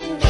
Bye.